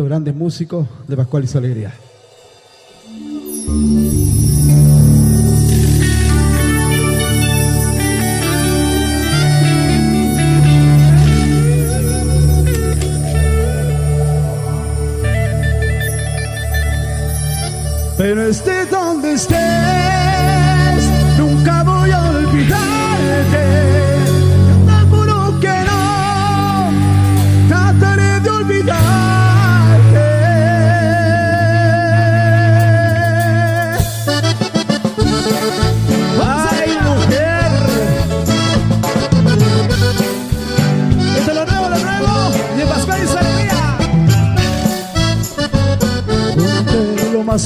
estos grandes músicos de Pascual y su alegría. Pero esté donde estés,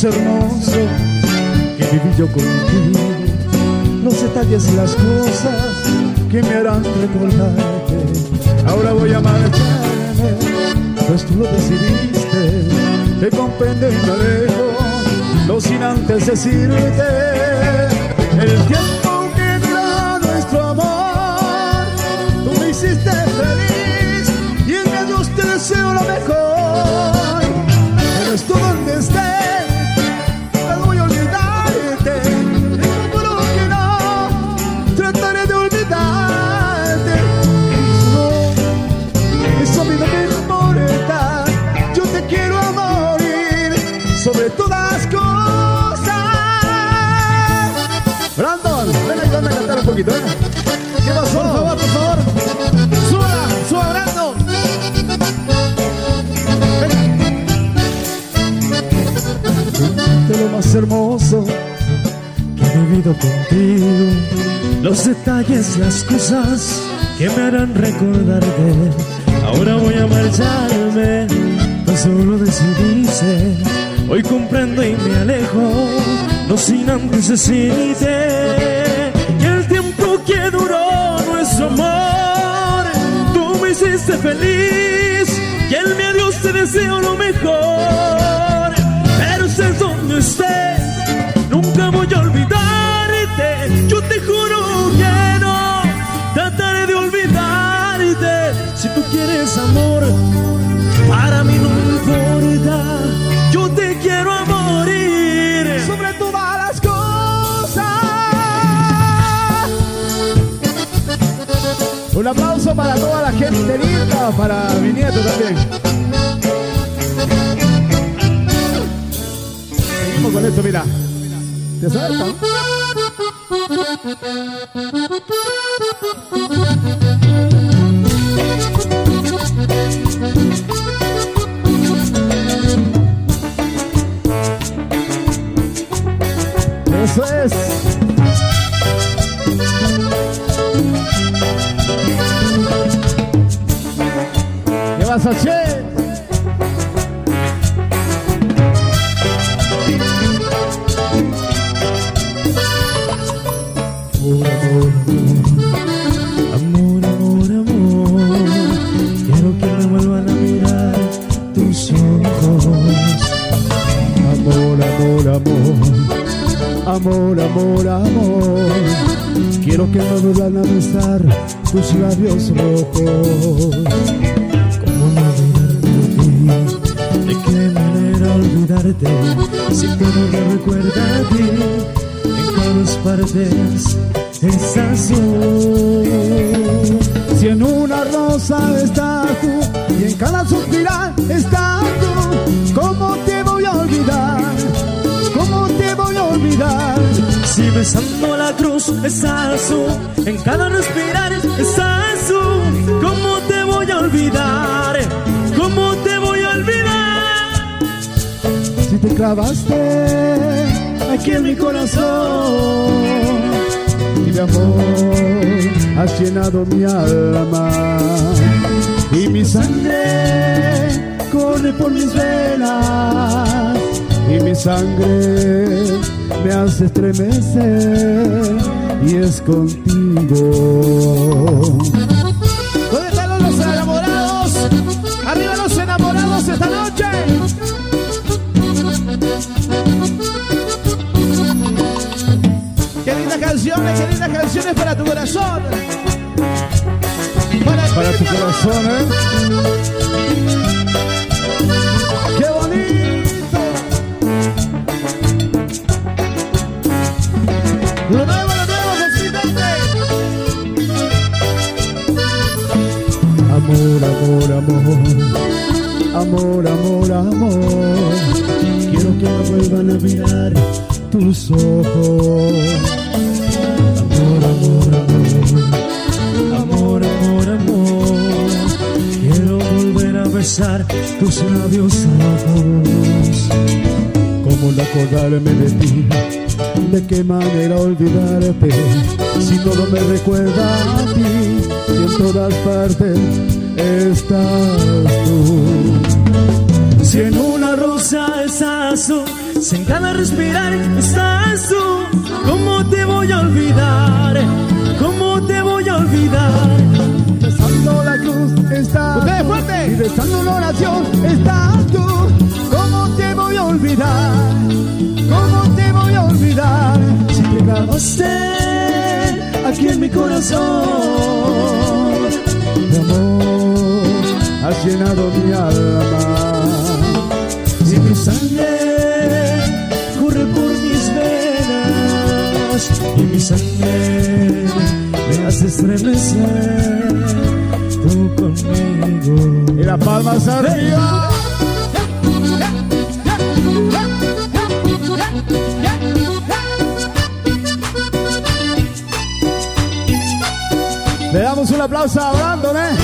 hermoso que viví yo contigo. Los detalles las cosas que me harán recordarte. Ahora voy a marcharme, pues tú lo decidiste. Te comprendo y me alejo, no sin antes decirte el tiempo que dura nuestro amor. Tú me hiciste feliz y en mi adiós te deseo lo mejor. Pero es tú donde estés, contigo. Los detalles, las cosas que me harán recordarte. Ahora voy a marcharme, pues solo decidiste. Hoy comprendo y me alejo, no sin antes decirte que el tiempo que duró nuestro amor, tú me hiciste feliz y en mi adiós te deseo lo mejor. Si tú quieres amor, para mí no importa. Yo te quiero a morir sobre todas las cosas. Un aplauso para toda la gente linda, para mi nieto también. Seguimos con esto, mira. ¿Te sabes? Eso es. ¿Qué vas a hacer? Amor. Amor, amor. Quiero que me vuelvan a besar tus labios rojos. ¿Cómo no olvidarte a ti? ¿De qué manera olvidarte? Si todo me recuerda a ti, en todas partes estás tú. Si en una rosa estás tú besando la cruz estás tú, en cada respirar estás tú, ¿cómo te voy a olvidar? ¿Cómo te voy a olvidar? Si te clavaste aquí en mi corazón y de amor has llenado mi alma y mi sangre corre por mis venas mi sangre me hace estremecer y es contigo. ¿Dónde están los enamorados? ¡Arriba los enamorados esta noche! ¡Qué lindas canciones, qué lindas canciones para tu corazón! Para, tu corazón, ¿eh? Lo nuevo, lo nuevo, José Amor, amor, amor. Amor, amor, amor. Quiero que me vuelvan a mirar tus ojos. Amor, amor, amor. Amor, amor, amor. Quiero volver a besar tus labios rojos. Como no acordarme de ti, de qué manera olvidarte, si todo me recuerda a ti, y en todas partes estás tú. Si en una rosa estás tú, si en cada respirar estás tú, ¿cómo te voy a olvidar? ¿Cómo te voy a olvidar? Besando la cruz estás ¡Ustedes fuerte! y besando una oración estás tú. Olvidar? ¿Cómo te voy a olvidar? Si te clavaste aquí en mi corazón, Mi amor, has llenado mi alma. si mi sangre corre por mis venas y mi sangre me hace estremecer, tú conmigo. Y las palmas arriba. Le damos un aplauso a Brandon, ¿eh?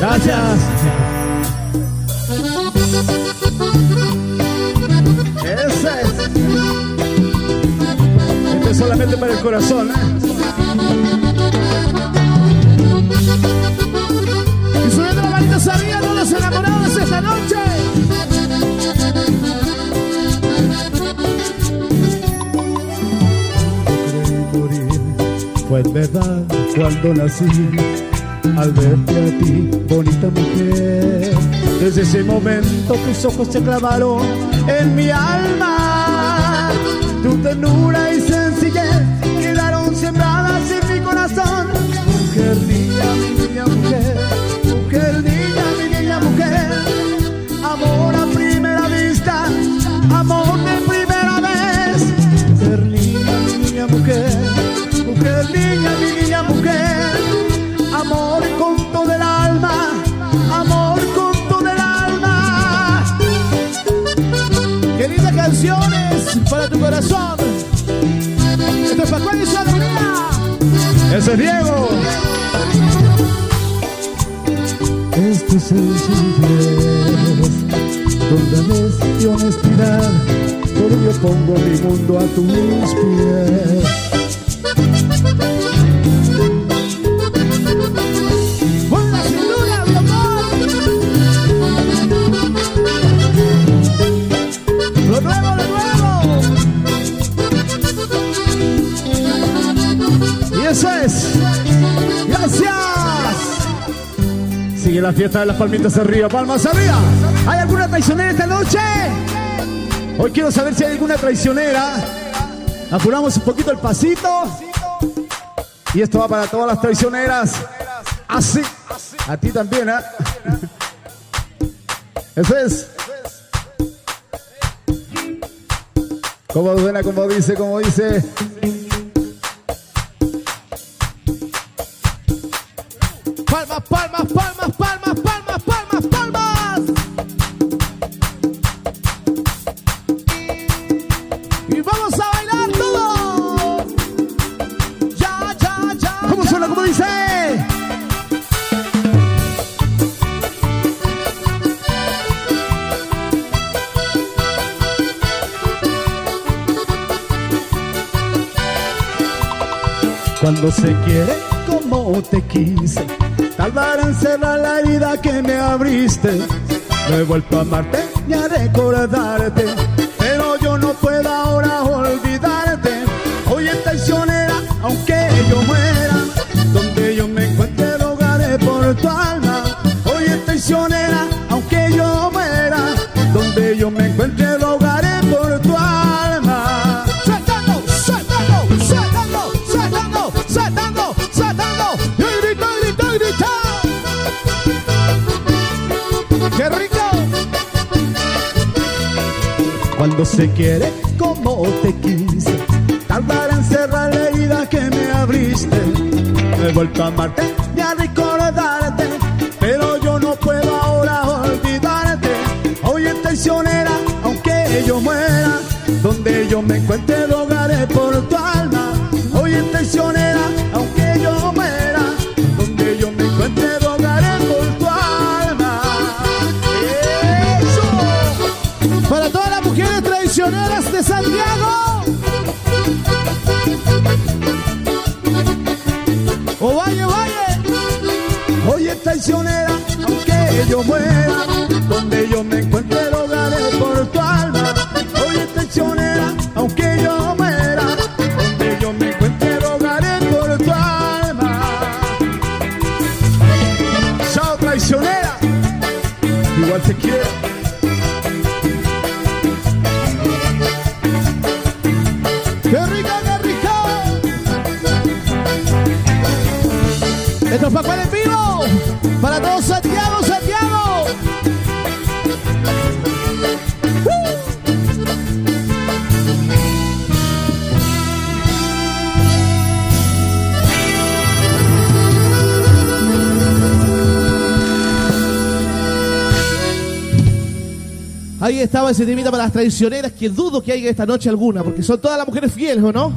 Gracias. Ese es. Este es solamente para el corazón, ¿eh? Y subiendo la manita arriba, todos los enamorados cuando nací, al verte a ti, bonita mujer. Desde ese momento tus ojos se clavaron en mi alma. Tu ternura y para tu corazón. Esto es Pascual y su alegría. Ese es Diego. Este es el sencillez, Donde y honestidad, por ello pongo mi mundo a tus pies. Fiesta de las palmitas arriba, palmas arriba. ¿Hay alguna traicionera esta noche? Hoy quiero saber si hay alguna traicionera. Apuramos un poquito el pasito. Y esto va para todas las traicioneras. Así. A ti también, ¿eh? Eso es. Como suena, como dice, como dice. Palmas, palmas, palmas, Cuando se quiere como te quise, tardará en cerrar la herida que me abriste. No he vuelto a amarte ni a recordarte, pero yo no puedo ahora olvidarte. Hoy es traicionera, aunque yo muera, Cuando se quiere como te quise, tardará en cerrar la herida que me abriste. He vuelto a amarte ni a recordarte, pero yo no puedo ahora olvidarte. Hoy es traicionera, aunque yo muera, donde yo me encuentre rogaré por tu alma. Donde yo me encuentre rogaré por tu alma. Oye, traicionera, aunque yo muera, donde yo me encuentre rogaré por tu alma. Chao, traicionera, igual te quiero. Esto es Pascual en vivo para todos Ahí estaba ese temita para las traicioneras que dudo que haya esta noche alguna, porque son todas las mujeres fieles, ¿o no?